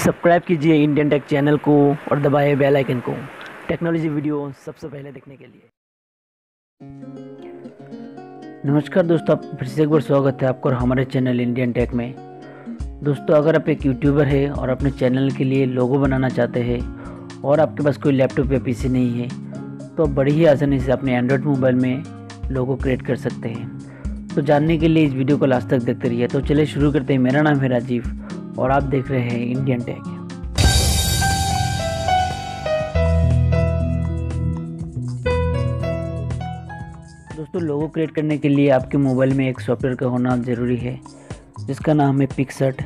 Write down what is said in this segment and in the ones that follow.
Subscribe कीजिए Indian tech channel को और दबाए बेल आइकन को। टेक्नोलॉजी वीडियो सबसे पहले देखने के लिए। नमस्कार दोस्तों, आप फिर से एक बार स्वागत है आपको और हमारे चैनल इंडियन टेक में। दोस्तों, अगर आप एक यूट्यूबर है और अपने चैनल के लिए लोगो बनाना चाहते हैं और आपके पास कोई लैपटॉप या पीसी नहीं है तो आप बड़ी ही आसानी से अपने एंड्रॉयड मोबाइल में लोगो क्रिएट कर सकते हैं। तो जानने के लिए इस वीडियो को लास्ट तक देखते रहिए। तो चलिए शुरू करते हैं। मेरा नाम है राजीव और आप देख रहे हैं इंडियन टेक दोस्तों लोगो क्रिएट करने के लिए आपके मोबाइल में एक सॉफ्टवेयर का होना ज़रूरी है, जिसका नाम है पिक्सर्ट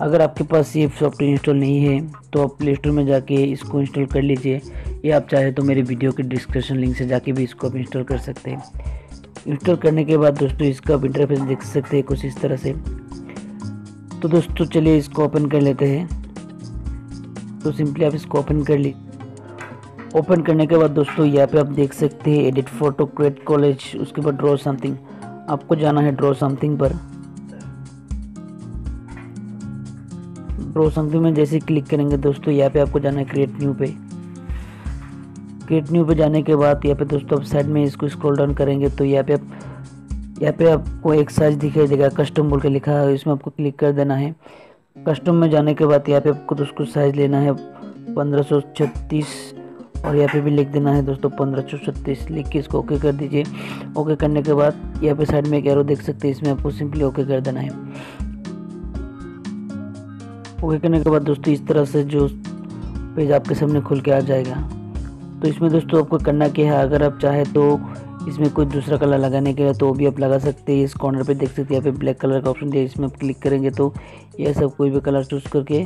अगर आपके पास ये सॉफ्टवेयर इंस्टॉल नहीं है तो आप प्ले स्टोर में जाके इसको इंस्टॉल कर लीजिए, या आप चाहे तो मेरे वीडियो के डिस्क्रिप्शन लिंक से जाके भी इसको आप इंस्टॉल कर सकते हैं। इंस्टॉल करने के बाद दोस्तों, इसका आप इंटरफेस देख सकते हैं कुछ इस तरह से। तो दोस्तों, चलिए इसको ओपन कर लेते हैं। तो सिंपली आप इसको ओपन कर ली। ओपन करने के बाद दोस्तों, यहाँ पे आप देख सकते हैं एडिट फ़ोटो क्रिएट कॉलेज उसके बाद ड्रॉ समथिंग आपको जाना है ड्रॉ समथिंग पर। ड्रॉ समथिंग में जैसे क्लिक करेंगे दोस्तों, यहाँ पे आपको जाना है क्रिएट न्यू पे। क्रिएट न्यू पे जाने के बाद यहाँ पे दोस्तों, आप साइड में इसको स्क्रॉल डाउन करेंगे तो यहाँ पे आप यहाँ पे आपको एक साइज़ दिखाई देगा कस्टम बोल के लिखा है, इसमें आपको क्लिक कर देना है। कस्टम में जाने के बाद यहाँ पे आपको दोस्तों साइज़ लेना है पंद्रह और यहाँ पे भी लिख देना है दोस्तों पंद्रह सौ छत्तीस। लिख के इसको ओके कर दीजिए। ओके करने के बाद यहाँ पे साइड में एक एरो देख सकते हैं, इसमें आपको सिंपली ओके कर देना है। ओके करने के बाद दोस्तों इस तरह से जो पेज आपके सामने खुल के आ जाएगा। तो इसमें दोस्तों आपको करना क्या है, अगर आप चाहे तो इसमें कोई दूसरा कलर लगाने के लिए तो भी आप लगा सकते हैं। इस कॉर्नर पे देख सकते हैं, यहाँ पे ब्लैक कलर का ऑप्शन दिया इसमें आप क्लिक करेंगे तो यह सब कोई भी कलर चूज़ करके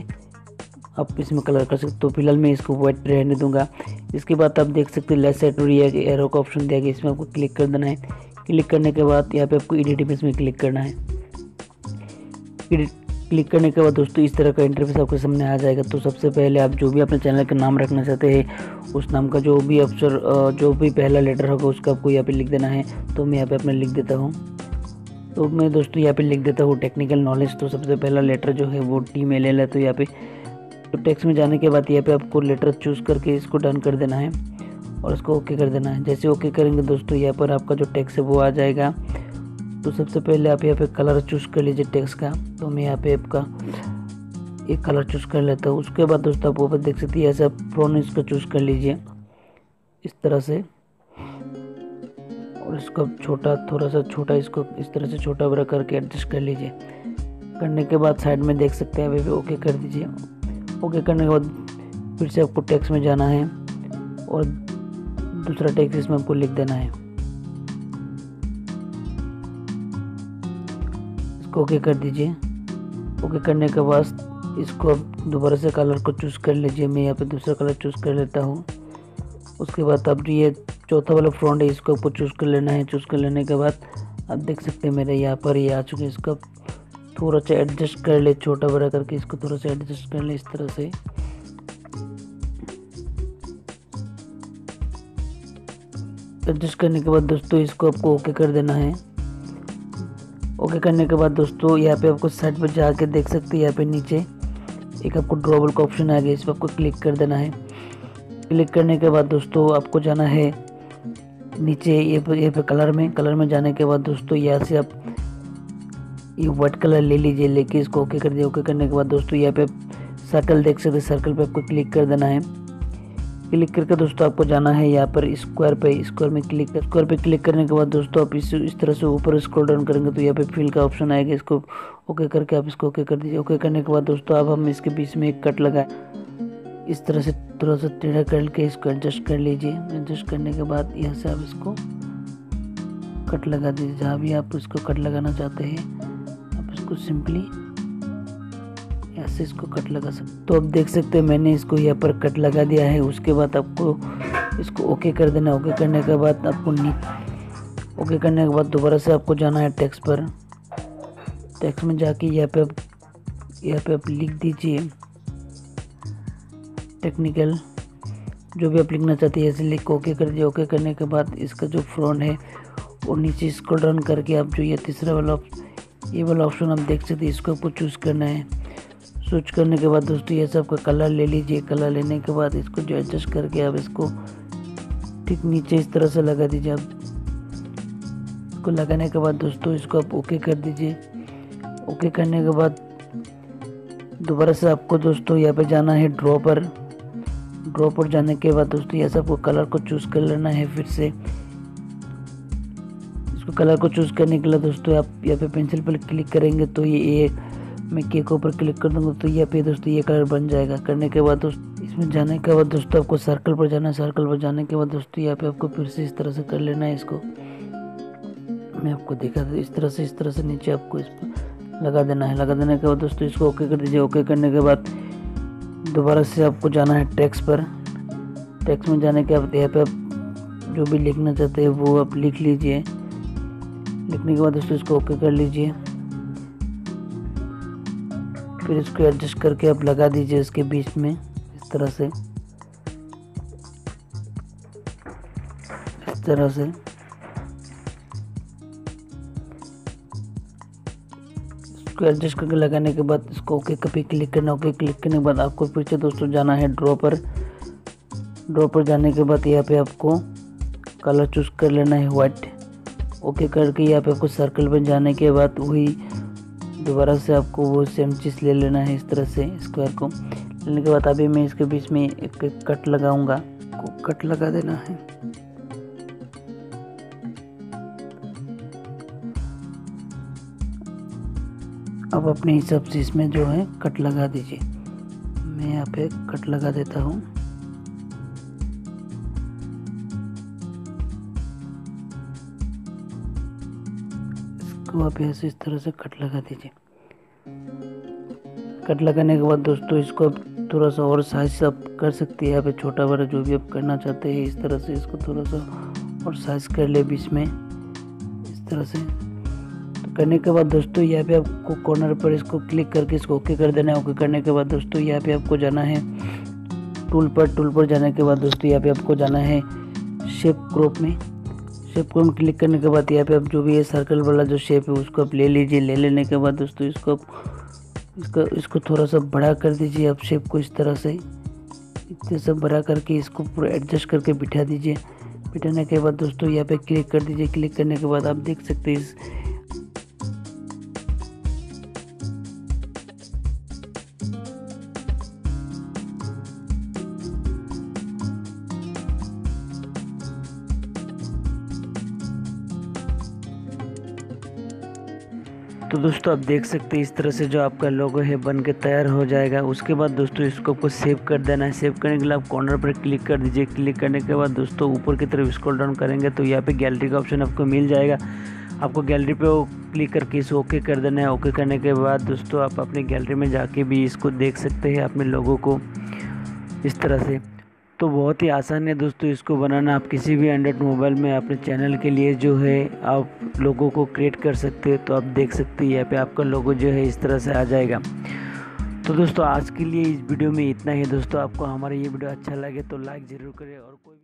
आप इसमें कलर कर सकते हो। तो फ़िलहाल मैं इसको वाइट रहने दूँगा। इसके बाद आप देख सकते हैं लेफ़्ट साइड और एरो का ऑप्शन दिया गया इसमें आपको क्लिक कर देना है। क्लिक करने के बाद यहाँ पे आपको एडिट में क्लिक करना है। एडिट क्लिक करने के बाद दोस्तों, इस तरह का इंटरफेस आपके सामने आ जाएगा। तो सबसे पहले आप जो भी अपने चैनल का नाम रखना चाहते हैं, उस नाम का जो भी अक्षर जो भी पहला लेटर होगा, उसका आपको यहाँ पे लिख देना है। तो मैं यहाँ पे अपने लिख देता हूँ। तो मैं दोस्तों यहाँ पे लिख देता हूँ टेक्निकल नॉलेज तो सबसे पहला लेटर जो है वो टी में ले लें तो यहाँ पे तो टेक्स्ट में जाने के बाद यहाँ पे आपको लेटर चूज़ करके इसको डन कर देना है। और इसको ओके कर देना है। जैसे ओके करेंगे दोस्तों, यहाँ पर आपका जो टेक्स्ट है वो आ जाएगा। तो सबसे पहले आप यहाँ पे कलर चूज़ कर लीजिए टेक्स्ट का। तो मैं यहाँ पे आपका एक कलर चूज़ कर लेता हूँ। उसके बाद दोस्तों आप ऊपर देख सकते हैं, ऐसे आप प्रोन इसको चूज़ कर लीजिए। इस तरह से। और इसको छोटा, थोड़ा सा छोटा, इसको इस तरह से छोटा बड़ा करके एडजस्ट कर लीजिए। करने के बाद साइड में देख सकते हैं, अभी भी ओके कर दीजिए। ओके करने के बाद फिर से आपको टेक्स्ट में जाना है। और दूसरा टेक्स्ट इसमें आपको लिख देना है। ओके कर दीजिए। ओके करने के बाद इसको अब दोबारा से कलर को चूज़ कर लीजिए। मैं यहाँ पे दूसरा कलर चूज़ कर लेता हूँ। उसके बाद अब ये चौथा वाला फ्रंट है, इसको आपको चूज़ कर लेना है। चूज़ कर लेने के बाद आप देख सकते हैं मेरे यहाँ पर ये आ चुके हैं। इसको थोड़ा सा एडजस्ट कर ले, छोटा बड़ा करके इसको थोड़ा सा एडजस्ट कर ले इस तरह से। एडजस्ट करने के बाद दोस्तों इसको आपको ओके कर देना है। ओके करने के बाद दोस्तों, यहाँ पे आपको साइड पर जाके देख सकते हैं, यहाँ पे नीचे। एक आपको ड्रॉबल का ऑप्शन आ गया, इस पर आपको क्लिक कर देना है। क्लिक करने के बाद दोस्तों, आपको जाना है नीचे, ये पे ये पे कलर में। कलर में जाने के बाद दोस्तों, यहाँ से आप ये वाइट कलर ले लीजिए, लेके इसको ओके कर दिया ओके करने के बाद दोस्तों, यहाँ पे सर्कल देख सकते सर्कल पे आपको क्लिक कर देना है। क्लिक करके दोस्तों आपको जाना है यहाँ पर स्क्वायर पे, स्क्वायर में क्लिक स्क्वायर पे क्लिक करने के बाद दोस्तों आप इस इस तरह से ऊपर स्क्रॉल डाउन करेंगे तो यहाँ पे फिल का ऑप्शन आएगा, इसको ओके करके आप इसको ओके कर दीजिए। ओके करने के बाद दोस्तों अब हम इसके बीच में एक कट लगाए। इस तरह से, थोड़ा सा टेढ़ा करके इसको एडजस्ट कर लीजिए। एडजस्ट करने के बाद यहाँ से आप इसको कट लगा दीजिए। जहाँ भी आप इसको कट लगाना चाहते हैं, आप इसको सिंपली ऐसे इसको कट लगा सकते तो अब देख सकते हैं मैंने इसको यहाँ पर कट लगा दिया है। उसके बाद आपको इसको ओके कर देना। ओके करने के बाद आपको ओके करने के बाद दोबारा से आपको जाना है टैक्स पर। टैक्स में जाके यहाँ पे आप, यहाँ पे आप लिख दीजिए टेक्निकल जो भी आप लिखना चाहते हैं, ऐसे लिख ओके कर दिए ओके करने के बाद इसका जो फ्रंट है, वो नीचे इसको रन करके आप जो ये तीसरा वाला ये वाला ऑप्शन आप देख सकते हैं, इसको आपको चूज़ करना है। स्विच करने के बाद दोस्तों ये सब का कलर ले लीजिए। कलर लेने के बाद इसको जो एडजस्ट करके आप इसको ठीक नीचे इस तरह से लगा दीजिए। आप इसको लगाने के बाद दोस्तों इसको आप ओके कर दीजिए। ओके करने के बाद दोबारा से आपको दोस्तों यहाँ पे जाना है ड्रॉ पर ड्रॉ पर जाने के बाद दोस्तों ये सबको कलर को चूज़ कर लेना है फिर से। इसको कलर को चूज़ करने के लिए दोस्तों आप यहाँ पे पेंसिल पर क्लिक करेंगे तो ये मैं के के ऊपर क्लिक कर दूँगा तो यहाँ पे दोस्तों ये कलर बन जाएगा। करने के बाद दोस्त, इसमें जाने के बाद दोस्तों आपको सर्कल पर जाना है। सर्कल पर जाने के बाद दोस्तों यहाँ पे आपको फिर से इस तरह से कर लेना है इसको। मैं आपको देखा था इस तरह से, इस तरह से नीचे आपको इस पर लगा देना है। लगा देने के बाद दोस्तों इसको ओके कर दीजिए। ओके करने के बाद दोबारा से आपको जाना है टैक्स पर। टैक्स में जाने के बाद यहाँ पे आप जो भी लिखना चाहते हैं वो आप लिख लीजिए। लिखने के बाद दोस्तों इसको ओके कर लीजिए। फिर इसको एडजस्ट करके आप लगा दीजिए इसके बीच में, इस तरह से। इस तरह से। इसको एडजस्ट करके लगाने के बाद इसको ओके कभी क्लिक करना, ओके क्लिक करने के बाद आपको फिर से दोस्तों जाना है ड्रॉ पर। ड्रॉ पर जाने के बाद यहाँ पे आपको कलर चूज़ कर लेना है वाइट ओके करके यहाँ पे आपको सर्कल पर जाने के बाद वही दोबारा से आपको वो सेम चीज़ ले लेना है इस तरह से स्क्वायर को। लेने के बाद अभी मैं इसके बीच में एक कट लगाऊँगा। को कट लगा देना है। अब अपने हिसाब से इसमें जो है कट लगा दीजिए। मैं यहाँ पे कट लगा देता हूँ। इसको आप ऐसे इस तरह से कट लगा दीजिए। कट लगाने के बाद दोस्तों इसको आप थोड़ा सा और साइज़ आप कर सकते हैं। यहाँ पे छोटा बड़ा जो भी आप करना चाहते हैं, इस तरह से इसको थोड़ा सा और साइज़ कर ले बीच में। इस तरह से। तो करने के बाद दोस्तों यहाँ पे आपको कॉर्नर पर इसको क्लिक करके इसको ओके कर देना है। ओके करने के बाद दोस्तों यहाँ पे आपको जाना है। टूल पर टूल पर जाने के बाद दोस्तों यहाँ पे आपको जाना है शेप क्रॉप में। शेप को हम क्लिक करने के बाद यहाँ पे आप जो भी ये सर्कल वाला जो शेप है, उसको आप ले लीजिए। ले लेने के बाद दोस्तों इसको आप इसका इसको थोड़ा सा बड़ा कर दीजिए आप शेप को इस तरह से। इतने सब बड़ा करके इसको पूरा एडजस्ट करके बिठा दीजिए। बिठाने के बाद दोस्तों यहाँ पे क्लिक कर दीजिए। क्लिक करने के बाद आप देख सकते हैं इस तो दोस्तों, आप देख सकते हैं इस तरह से जो आपका लोगो है बन के तैयार हो जाएगा। उसके बाद दोस्तों, इसको आपको सेव कर देना है। सेव करने के लिए आप कॉर्नर पर क्लिक कर दीजिए। क्लिक करने के बाद दोस्तों, ऊपर की तरफ़ स्क्रॉल डाउन करेंगे तो यहाँ पे गैलरी का ऑप्शन आपको मिल जाएगा। आपको गैलरी पे क्लिक करके इसको ओके कर देना है। ओके करने के बाद दोस्तों, आप अपनी गैलरी में जाके भी इसको देख सकते हैं अपने लोगों को। इस तरह से। तो बहुत ही आसान है दोस्तों इसको बनाना। आप किसी भी एंड्रॉइड मोबाइल में अपने चैनल के लिए जो है, आप लोगों को क्रिएट कर सकते हैं। तो आप देख सकते हैं, यहाँ पे आपका लोगो जो है इस तरह से आ जाएगा। तो दोस्तों, आज के लिए इस वीडियो में इतना ही। दोस्तों, आपको हमारा ये वीडियो अच्छा लगे तो लाइक ज़रूर करें और कोई